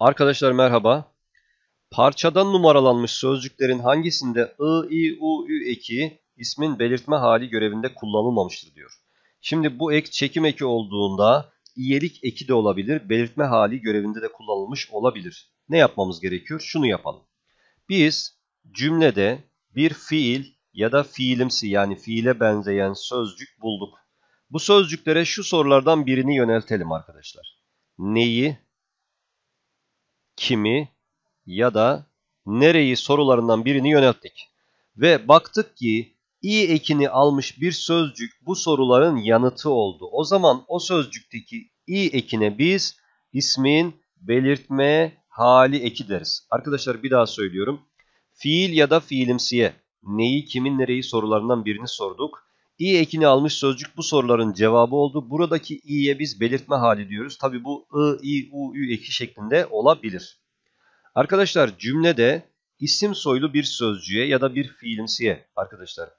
Arkadaşlar merhaba. Parçadan numaralanmış sözcüklerin hangisinde ı, i, u, ü eki ismin belirtme hali görevinde kullanılmamıştır diyor. Şimdi bu ek çekim eki olduğunda iyelik eki de olabilir, belirtme hali görevinde de kullanılmış olabilir. Ne yapmamız gerekiyor? Şunu yapalım. Biz cümlede bir fiil ya da fiilimsi yani fiile benzeyen sözcük bulduk. Bu sözcüklere şu sorulardan birini yöneltelim arkadaşlar. Neyi, kimi ya da nereyi sorularından birini yönelttik. Ve baktık ki i ekini almış bir sözcük bu soruların yanıtı oldu. O zaman o sözcükteki i ekine biz ismin belirtme hali eki deriz. Arkadaşlar bir daha söylüyorum. Fiil ya da fiilimsiye neyi, kimin, nereyi sorularından birini sorduk. İ ekini almış sözcük bu soruların cevabı oldu. Buradaki i'ye biz belirtme hali diyoruz. Tabi bu i, i, u, ü eki şeklinde olabilir. Arkadaşlar cümlede isim soylu bir sözcüğe ya da bir fiilimsiye arkadaşlar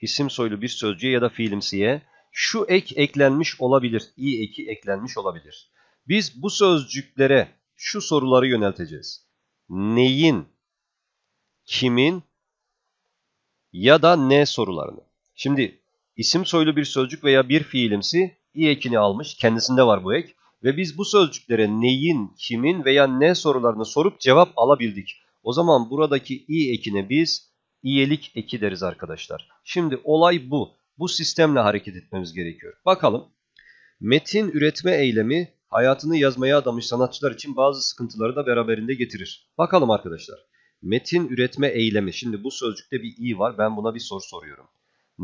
isim soylu bir sözcüğe ya da fiilimsiye şu ek eklenmiş olabilir. i eki eklenmiş olabilir. Biz bu sözcüklere şu soruları yönelteceğiz. Neyin, kimin ya da ne sorularını. Şimdi isim soylu bir sözcük veya bir fiilimsi i ekini almış. Kendisinde var bu ek. Ve biz bu sözcüklere neyin, kimin veya ne sorularını sorup cevap alabildik. O zaman buradaki i ekine biz iyelik eki deriz arkadaşlar. Şimdi olay bu. Bu sistemle hareket etmemiz gerekiyor. Bakalım. Metin üretme eylemi hayatını yazmaya adamış sanatçılar için bazı sıkıntıları da beraberinde getirir. Bakalım arkadaşlar. Metin üretme eylemi. Şimdi bu sözcükte bir i var. Ben buna bir soru soruyorum.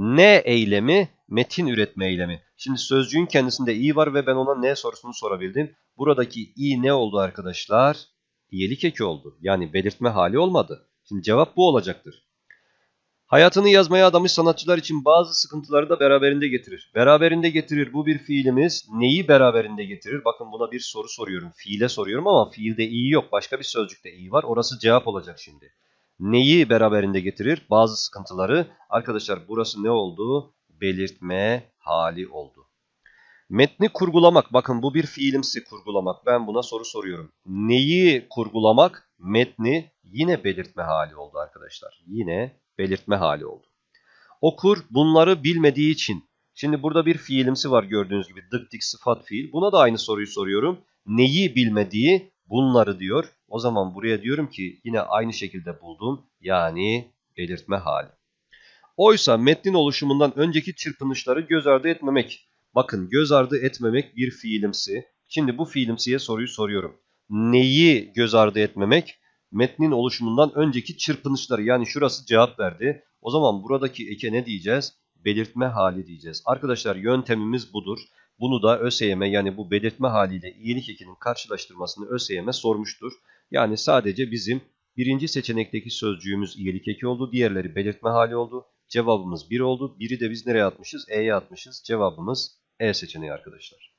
Ne eylemi? Metin üretme eylemi. Şimdi sözcüğün kendisinde i var ve ben ona ne sorusunu sorabildim. Buradaki i ne oldu arkadaşlar? İyelik eki oldu. Yani belirtme hali olmadı. Şimdi cevap bu olacaktır. Hayatını yazmaya adamış sanatçılar için bazı sıkıntıları da beraberinde getirir. Beraberinde getirir bu bir fiilimiz. Neyi beraberinde getirir? Bakın buna bir soru soruyorum. Fiile soruyorum ama fiilde i yok. Başka bir sözcükte i var. Orası cevap olacak şimdi. Neyi beraberinde getirir? Bazı sıkıntıları. Arkadaşlar burası ne oldu? Belirtme hali oldu. Metni kurgulamak. Bakın bu bir fiilimsi kurgulamak. Ben buna soru soruyorum. Neyi kurgulamak? Metni yine belirtme hali oldu arkadaşlar. Yine belirtme hali oldu. Okur bunları bilmediği için. Şimdi burada bir fiilimsi var gördüğünüz gibi. Dık dik sıfat fiil. Buna da aynı soruyu soruyorum. Neyi bilmediği bunları diyor. O zaman buraya diyorum ki yine aynı şekilde buldum. Yani belirtme hali. Oysa metnin oluşumundan önceki çırpınışları göz ardı etmemek. Bakın göz ardı etmemek bir fiilimsi. Şimdi bu fiilimsiye soruyu soruyorum. Neyi göz ardı etmemek? Metnin oluşumundan önceki çırpınışları yani şurası cevap verdi. O zaman buradaki eke ne diyeceğiz? Belirtme hali diyeceğiz. Arkadaşlar yöntemimiz budur. Bunu da ÖSYM yani bu belirtme haliyle iyilik ekinin karşılaştırmasını ÖSYM sormuştur. Yani sadece bizim birinci seçenekteki sözcüğümüz iyilik eki oldu. Diğerleri belirtme hali oldu. Cevabımız 1 oldu. Biri de biz nereye atmışız? E'ye atmışız. Cevabımız E seçeneği arkadaşlar.